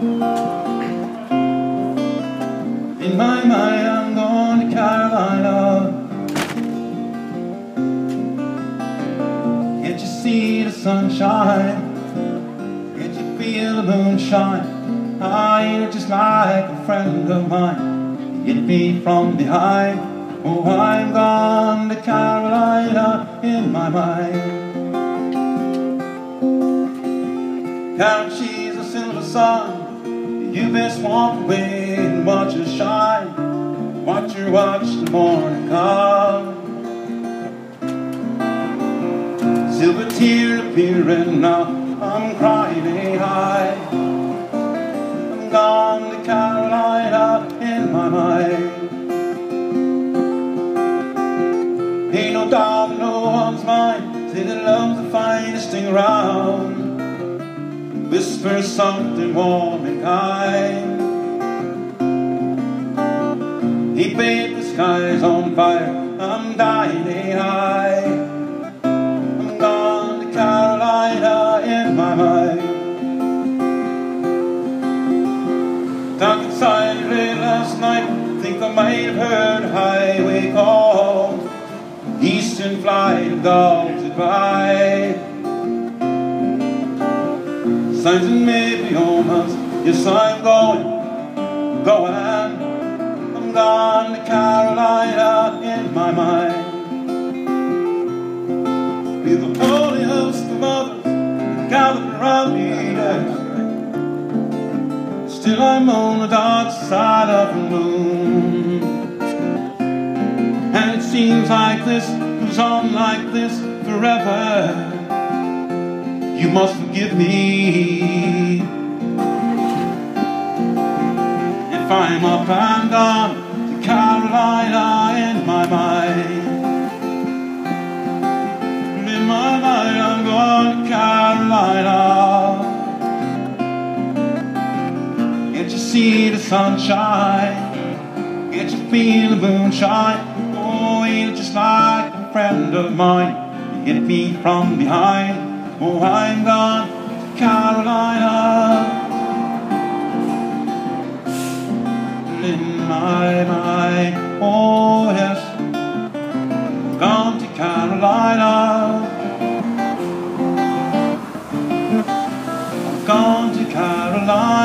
In my mind, I'm going to Carolina. Can't you see the sunshine? Can't you feel the moonshine? I ain't just like a friend of mine. Hit me from behind. Oh, I'm gone to Carolina in my mind. Count she's a silver sun. You best walk away and watch her shine. Watch her watch the morning come. Silver tear appearing now. I'm crying high. I'm gone to Carolina in my mind. Ain't no doubt no one's mine. Say that love's the finest thing around. Whisper something warm and kind. He babe, the sky's on fire. I'm dying high. I'm gone to Carolina in my mind. Down inside late last night, think I might have heard a highway call. Eastern flight of dogs goodbye. Signs and maybe almost, yes I'm going, going. I'm gone to Carolina in my mind. With a holy host of mothers gathered around me, yes. Still I'm on the dark side of the moon. And it seems like this goes on like this forever. You must forgive me if I'm up and gone to Carolina in my mind. In my mind, I'm going to Carolina. Can't you see the sunshine? Can't you feel the moonshine? Oh, ain't just like a friend of mine? Hit me from behind. Oh, I'm Ohangdan Carolina. In my mind, oh yes. Gone to Carolina. I've gone to Carolina.